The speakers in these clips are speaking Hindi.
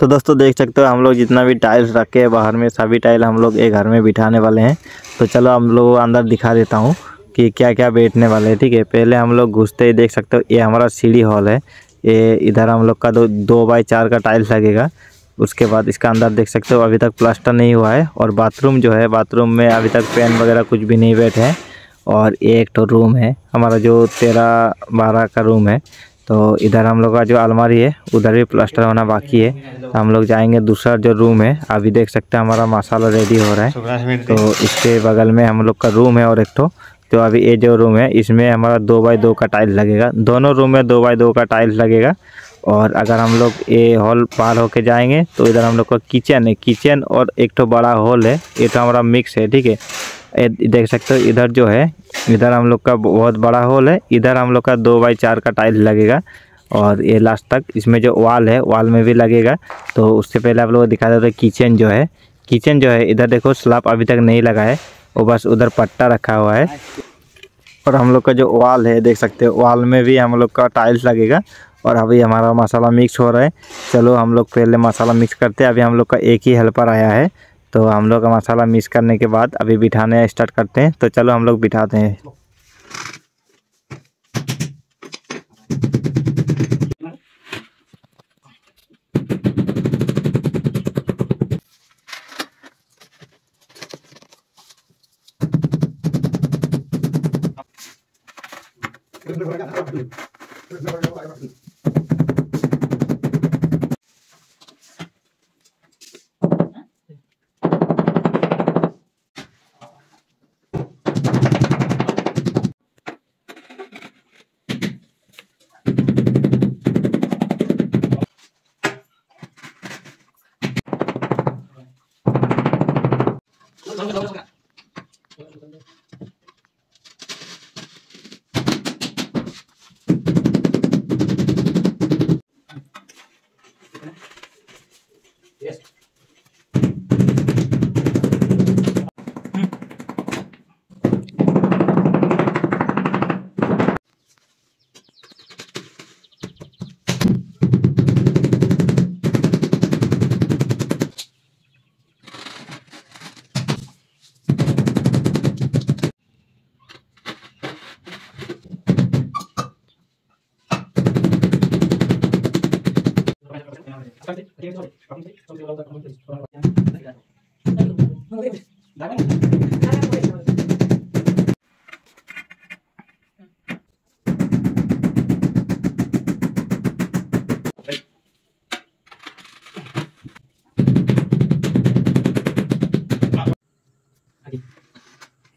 तो दोस्तों देख सकते हो हम लोग जितना भी टाइल्स रखे हैं, बाहर में सभी टाइल हम लोग एक घर में बिठाने वाले हैं। तो चलो हम लोग अंदर दिखा देता हूँ कि क्या क्या बैठने वाले हैं, ठीक है? पहले हम लोग घुसते ही देख सकते हो, ये हमारा सीढ़ी हॉल है। ये इधर हम लोग का दो दो बाई चार का टाइल्स लगेगा। उसके बाद इसका अंदर देख सकते हो अभी तक प्लास्टर नहीं हुआ है और बाथरूम जो है बाथरूम में अभी तक पेन वगैरह कुछ भी नहीं बैठे हैं। और एक तो रूम है, हमारा जो तेरह बारह का रूम है तो इधर हम लोग का जो अलमारी है उधर भी प्लास्टर होना बाकी है। तो हम लोग जाएँगे दूसरा जो रूम है अभी देख सकते हैं हमारा मसाला रेडी हो रहा है। तो इसके बगल में हम लोग का रूम है और एक तो तो अभी ये जो रूम है इसमें हमारा दो बाई दो का टाइल लगेगा। दोनों रूम में दो बाई दो का टाइल्स लगेगा। और अगर हम लोग ये हॉल पार होके जाएँगे तो इधर हम लोग का किचन है। किचन और एक तो बड़ा हॉल है। ये तो हमारा मिक्स है ठीक है। देख सकते हो, इधर जो है, इधर हम लोग का बहुत बड़ा हॉल है, इधर हम लोग का दो बाई चार का टाइल लगेगा, और ये लास्ट तक, इसमें जो वाल है, वाल में भी लगेगा तो उससे पहले आप लोग दिखा देते किचन जो है, किचन जो है, इधर देखो, स्लाब अभी तक नहीं लगा है वो बस उधर पट्टा रखा हुआ है, और हम लोग का जो वाल है, देख सकते हो, वाल में भी हम लोग का टाइल्स लगेगा, और अभी हमारा मसाला मिक्स हो रहा है, चलो हम लोग पहले मसाला मिक्स करते हैं, अभी हम लोग का एक ही हेल्पर आया है तो हम लोग का मसाला मिक्स करने के बाद अभी बिठाने स्टार्ट करते हैं। तो चलो हम लोग बिठाते हैं। Lagi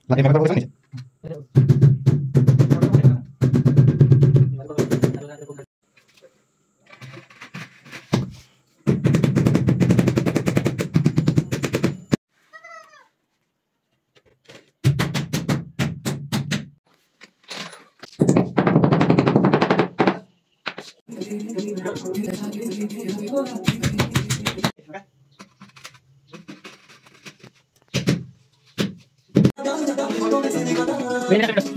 Lagi berapa persen ya? Thank you. Ven a ver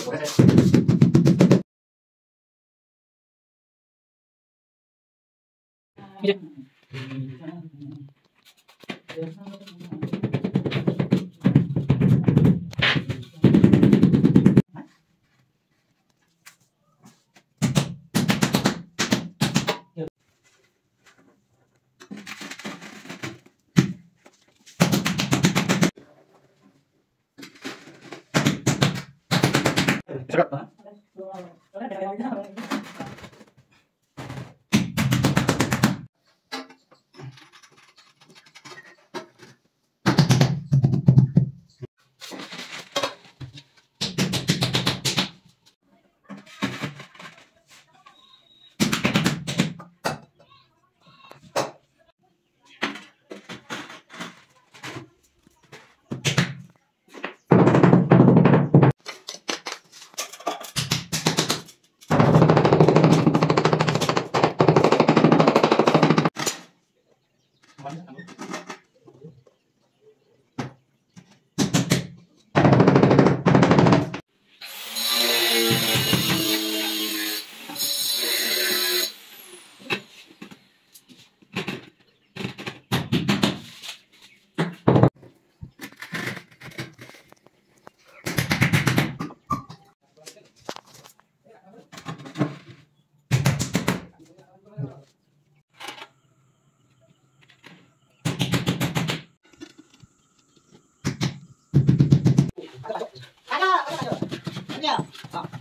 되고 해. 이제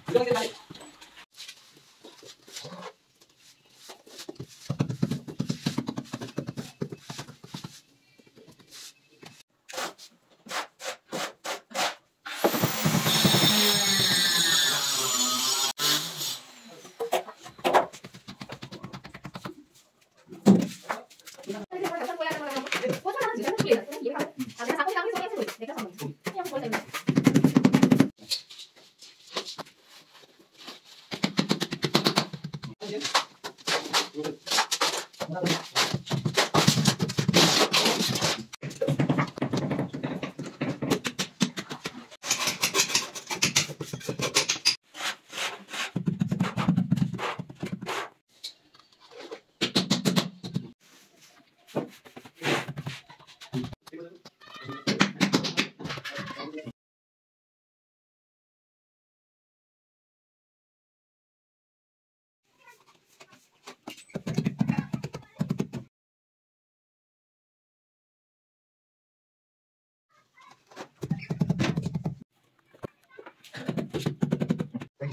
広げない。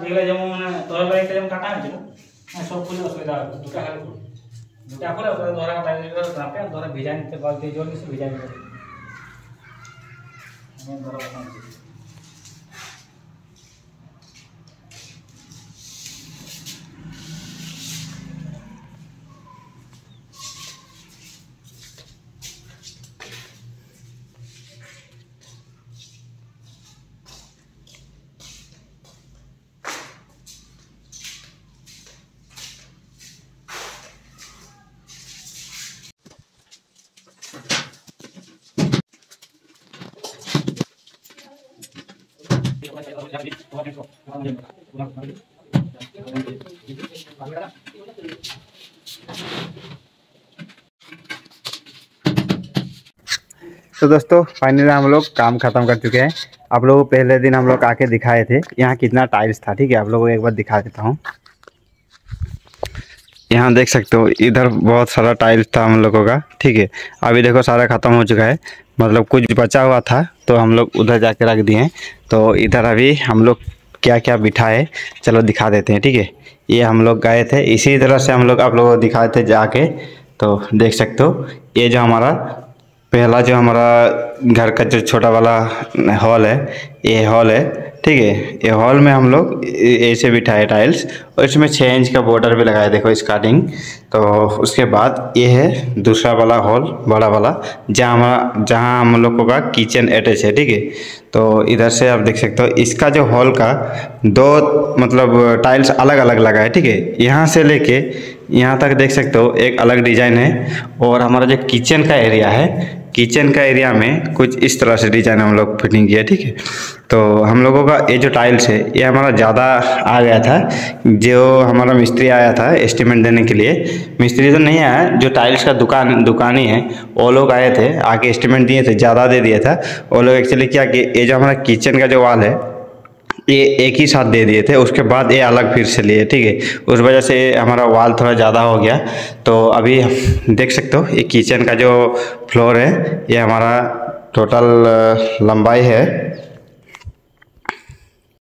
যেগুলো যেমন তরকারিতে যেমন কাটা হয়েছিল হ্যাঁ, সব ফুলে অসুবিধা হবে দুটা খালি ফুল দুটা ফুলে ওটা ধরা রাখে ধরা ভিজা নিতে বালতি জল মিশে ভিজা নিতে আমি ধরা तो दोस्तों फाइनली हम लोग काम ख़त्म कर चुके हैं। आप लोगों पहले दिन हम लोग आके दिखाए थे, यहाँ कितना टाइल्स था, ठीक है? आप लोगों को एक बार दिखा देता हूँ। यहाँ देख सकते हो, इधर बहुत सारा टाइल्स था हम लोगों का, ठीक है? अभी देखो, सारा ख़त्म हो चुका है। मतलब कुछ बचा हुआ था तो हम लोग उधर जाके रख दिए। तो इधर अभी हम लोग क्या क्या बिठाए, चलो दिखा देते हैं, ठीक है? ये हम लोग गए थे, इसी तरह से हम लोग आप लोगों को दिखाए थे जाके तो देख सकते हो, ये जो हमारा पहला जो हमारा घर का जो छोटा वाला हॉल है, ये हॉल है, ठीक है? ये हॉल में हम लोग ऐसे बिठाए टाइल्स और इसमें छः इंच का बॉर्डर भी लगाया देखो स्टार्टिंग। तो उसके बाद ये है दूसरा वाला हॉल, बड़ा वाला, जहाँ हमारा, जहाँ हम लोगों का किचन अटैच है, ठीक है? तो इधर से आप देख सकते हो, इसका जो हॉल का दो मतलब टाइल्स अलग अलग लगा है, ठीक है? यहाँ से लेके यहाँ तक देख सकते हो, एक अलग डिज़ाइन है और हमारा जो किचन का एरिया है किचन का एरिया में कुछ इस तरह से डिज़ाइन हम लोग फिटिंग किया, ठीक है? तो हम लोगों का ये जो टाइल्स है, ये हमारा ज़्यादा आ गया था, जो हमारा मिस्त्री आया था एस्टिमेट देने के लिए। मिस्त्री तो नहीं आया, जो टाइल्स का दुकान, दुकानी है, वो लोग आए थे, आके एस्टिमेट दिए थे, ज़्यादा दे दिया था। वो लोग एक्चुअली क्या कि, ये जो हमारा किचन का जो वाल है ये एक ही साथ दे दिए थे, उसके बाद ये अलग फिर से लिए, ठीक है। उस वजह से हमारा वाल थोड़ा ज़्यादा हो गया। तो अभी देख सकते हो, ये किचन का जो फ्लोर है, ये हमारा टोटल लंबाई है।